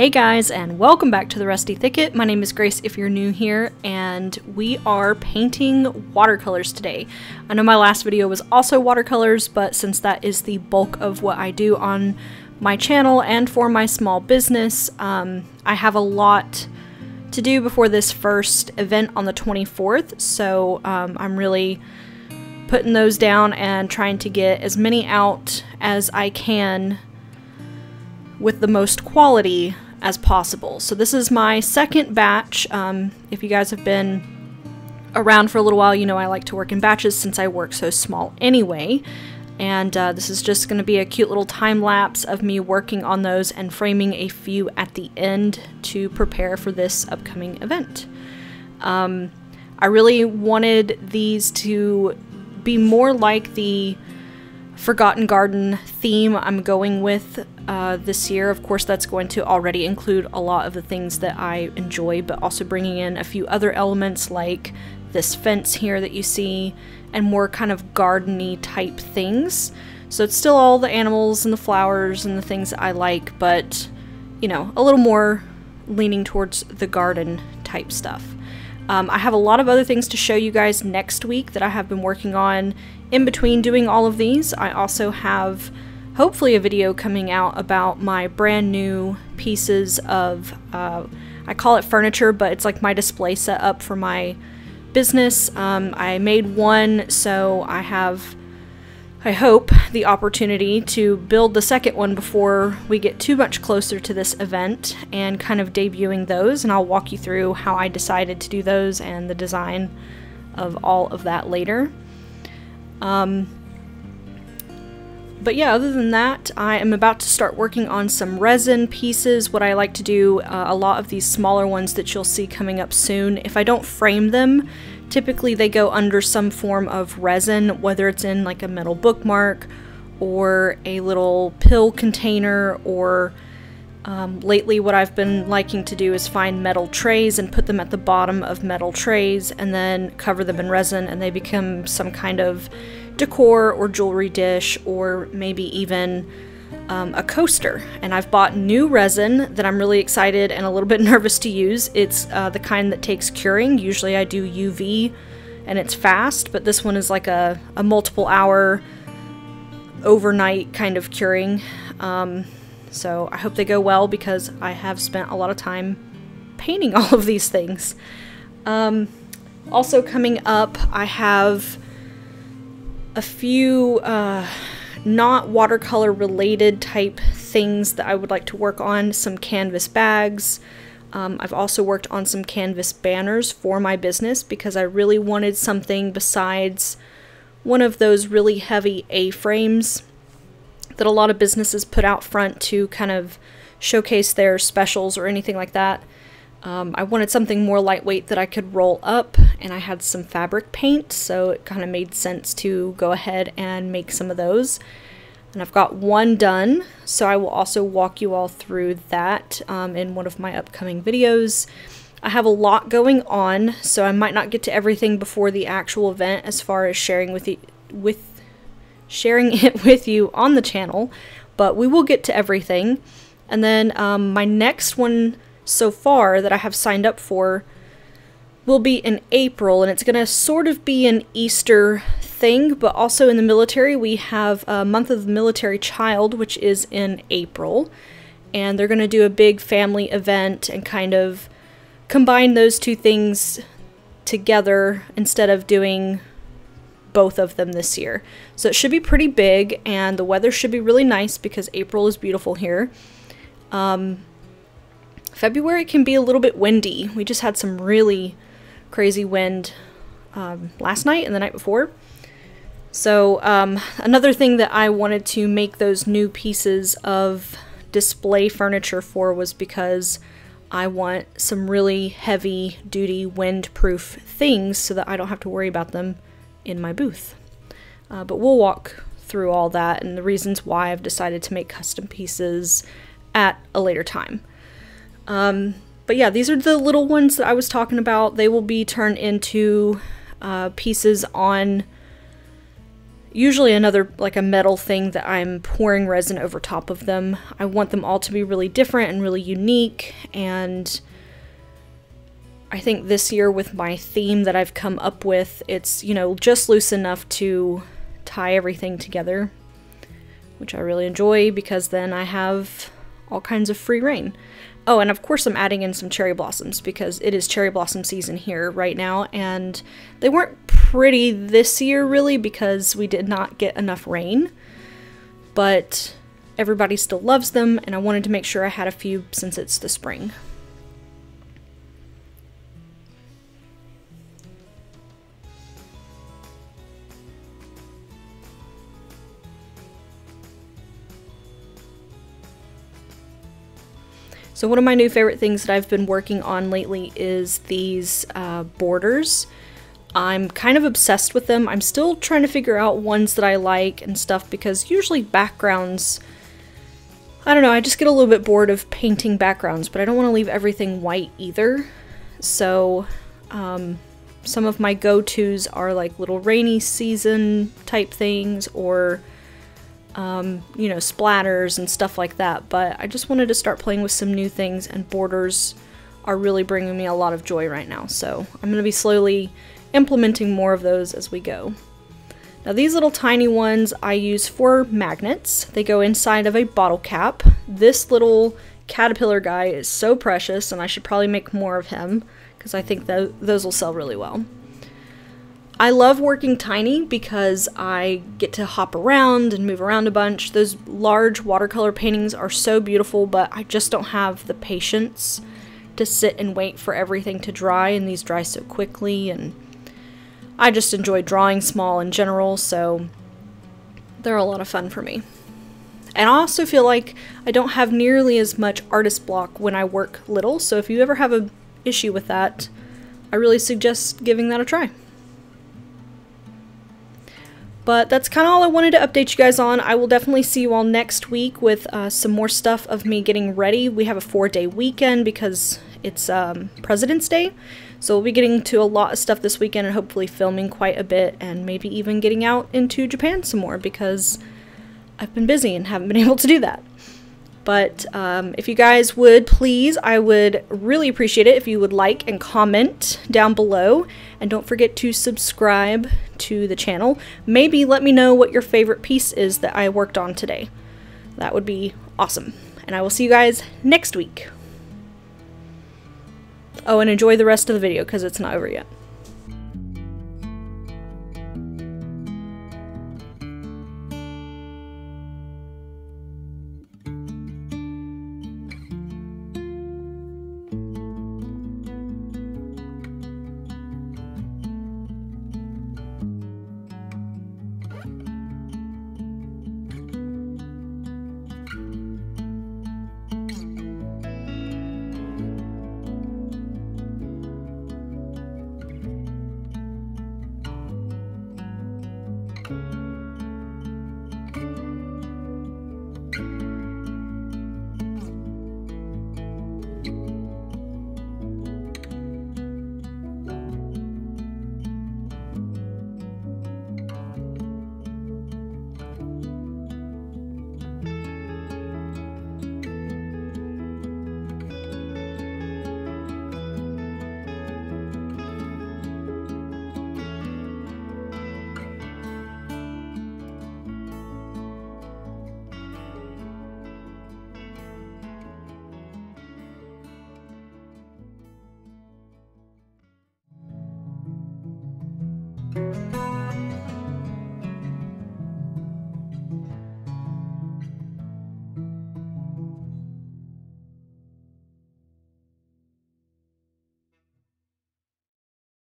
Hey guys, and welcome back to the Rusty Thicket. My name is Grace if you're new here, and we are painting watercolors today. I know my last video was also watercolors, but since that is the bulk of what I do on my channel and for my small business, um, I have a lot to do before this first event on the 24th, so um, I'm really putting those down and trying to get as many out as I can with the most quality as possible. So this is my second batch. Um, if you guys have been around for a little while, you know I like to work in batches since I work so small anyway. And uh, this is just going to be a cute little time lapse of me working on those and framing a few at the end to prepare for this upcoming event. Um, I really wanted these to be more like the Forgotten Garden theme I'm going with uh, this year. Of course, that's going to already include a lot of the things that I enjoy, but also bringing in a few other elements like this fence here that you see and more kind of gardeny type things. So it's still all the animals and the flowers and the things I like, but you know, a little more leaning towards the garden type stuff. Um, I have a lot of other things to show you guys next week that I have been working on in between doing all of these, I also have hopefully a video coming out about my brand new pieces of, uh, I call it furniture, but it's like my display setup for my business. Um, I made one, so I have, I hope, the opportunity to build the second one before we get too much closer to this event and kind of debuting those. And I'll walk you through how I decided to do those and the design of all of that later. Um, but yeah, other than that, I am about to start working on some resin pieces. What I like to do, uh, a lot of these smaller ones that you'll see coming up soon, if I don't frame them, typically they go under some form of resin, whether it's in like a metal bookmark or a little pill container or um, lately, what I've been liking to do is find metal trays and put them at the bottom of metal trays and then cover them in resin, and they become some kind of decor or jewelry dish or maybe even um, a coaster. And I've bought new resin that I'm really excited and a little bit nervous to use. It's uh, the kind that takes curing. Usually I do UV and it's fast, but this one is like a, a multiple hour overnight kind of curing. Um, so I hope they go well because I have spent a lot of time painting all of these things. Um, also coming up, I have a few uh, not watercolor related type things that I would like to work on. Some canvas bags. Um, I've also worked on some canvas banners for my business because I really wanted something besides one of those really heavy A-frames that a lot of businesses put out front to kind of showcase their specials or anything like that. Um, I wanted something more lightweight that I could roll up, and I had some fabric paint, so it kind of made sense to go ahead and make some of those. And I've got one done, so I will also walk you all through that um, in one of my upcoming videos. I have a lot going on, so I might not get to everything before the actual event as far as sharing with you, with sharing it with you on the channel, but we will get to everything. And then um, my next one so far that I have signed up for will be in April, and it's going to sort of be an Easter thing, but also in the military, we have a month of the military child, which is in April, and they're going to do a big family event and kind of combine those two things together instead of doing both of them this year. So it should be pretty big, and the weather should be really nice because April is beautiful here. Um, February can be a little bit windy. We just had some really crazy wind um, last night and the night before. So um, another thing that I wanted to make those new pieces of display furniture for was because I want some really heavy duty windproof things so that I don't have to worry about them in my booth. Uh, but we'll walk through all that and the reasons why I've decided to make custom pieces at a later time. Um, but yeah, these are the little ones that I was talking about. They will be turned into uh, pieces on usually another like a metal thing that I'm pouring resin over top of them. I want them all to be really different and really unique and I think this year with my theme that I've come up with, it's, you know, just loose enough to tie everything together, which I really enjoy because then I have all kinds of free reign. Oh, and of course I'm adding in some cherry blossoms because it is cherry blossom season here right now, and they weren't pretty this year really because we did not get enough rain, but everybody still loves them, and I wanted to make sure I had a few since it's the spring. So one of my new favorite things that I've been working on lately is these uh, borders. I'm kind of obsessed with them. I'm still trying to figure out ones that I like and stuff because usually backgrounds, I don't know, I just get a little bit bored of painting backgrounds, but I don't want to leave everything white either. So um, some of my go-tos are like little rainy season type things or um, you know, splatters and stuff like that, but I just wanted to start playing with some new things, and borders are really bringing me a lot of joy right now, so I'm going to be slowly implementing more of those as we go. Now these little tiny ones I use for magnets. They go inside of a bottle cap. This little caterpillar guy is so precious and I should probably make more of him because I think th those will sell really well. I love working tiny because I get to hop around and move around a bunch. Those large watercolor paintings are so beautiful, but I just don't have the patience to sit and wait for everything to dry, and these dry so quickly, and I just enjoy drawing small in general, so they're a lot of fun for me. And I also feel like I don't have nearly as much artist block when I work little, so if you ever have an issue with that, I really suggest giving that a try. But that's kind of all I wanted to update you guys on. I will definitely see you all next week with uh, some more stuff of me getting ready. We have a four-day weekend because it's um, President's Day. So we'll be getting to a lot of stuff this weekend and hopefully filming quite a bit and maybe even getting out into Japan some more because I've been busy and haven't been able to do that. But um, if you guys would please, I would really appreciate it if you would like and comment down below. And don't forget to subscribe to the channel. Maybe let me know what your favorite piece is that I worked on today. That would be awesome. And I will see you guys next week. Oh, and enjoy the rest of the video because it's not over yet.